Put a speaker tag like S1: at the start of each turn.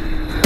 S1: Yeah.